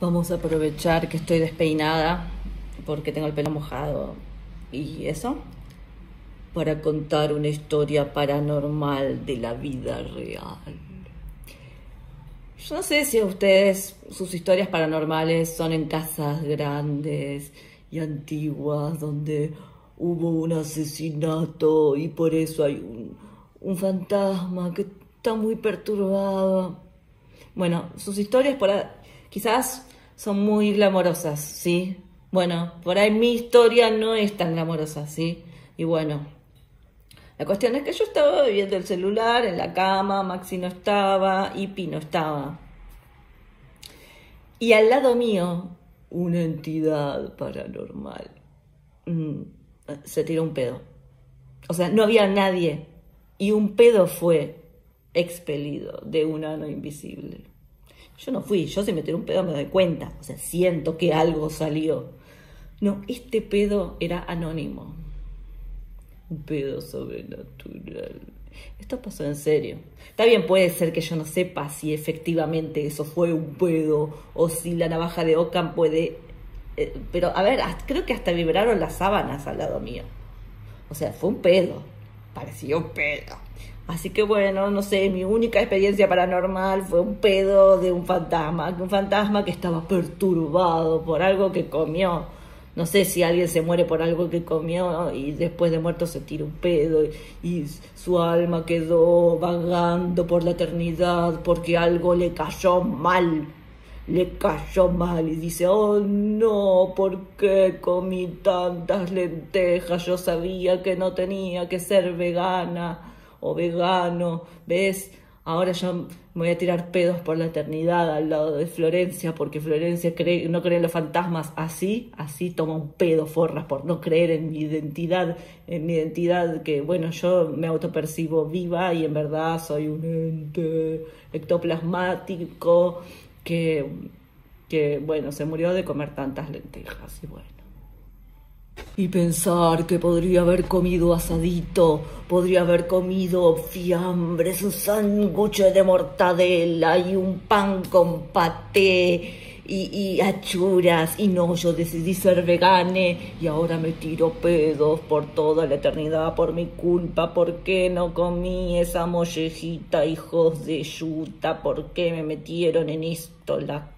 Vamos a aprovechar que estoy despeinada porque tengo el pelo mojado y eso para contar una historia paranormal de la vida real. Yo no sé si a ustedes sus historias paranormales son en casas grandes y antiguas donde hubo un asesinato y por eso hay un, fantasma que está muy perturbado. Bueno, sus historias por ahí, quizás son muy glamorosas, ¿sí? Bueno, por ahí mi historia no es tan glamorosa, ¿sí? Y bueno, la cuestión es que yo estaba viendo el celular en la cama, Maxi no estaba, Ipi no estaba. Y al lado mío, una entidad paranormal. Mm, se tiró un pedo. O sea, no había nadie. Y un pedo fue expelido de un ano invisible. Yo no fui, yo si me tiré un pedo me doy cuenta, o sea, siento que algo salió. No, este pedo era anónimo. Un pedo sobrenatural. Esto pasó en serio. Está bien, puede ser que yo no sepa si efectivamente eso fue un pedo o si la navaja de Ockham puede... Eh, pero, a ver, creo que hasta vibraron las sábanas al lado mío. O sea, fue un pedo. Pareció pedo. Así que bueno, no sé, mi única experiencia paranormal fue un pedo de un fantasma, un fantasma que estaba perturbado por algo que comió. No sé si alguien se muere por algo que comió y después de muerto se tira un pedo y, su alma quedó vagando por la eternidad porque algo le cayó mal. Le cayó mal y dice, oh no, ¿por qué comí tantas lentejas? Yo sabía que no tenía que ser vegana o vegano, ¿ves? Ahora yo me voy a tirar pedos por la eternidad al lado de Florencia, porque Florencia cree, no cree en los fantasmas. Así, así toma un pedo forras por no creer en mi identidad, en mi identidad que, bueno, yo me autopercibo viva y en verdad soy un ente ectoplasmático que, que bueno, se murió de comer tantas lentejas y bueno. Y pensar que podría haber comido asadito, podría haber comido fiambres, un sándwich de mortadela y un pan con paté y, y, achuras. Y no, yo decidí ser vegane y ahora me tiro pedos por toda la eternidad por mi culpa. ¿Por qué no comí esa mollejita, hijos de yuta? ¿Por qué me metieron en esto la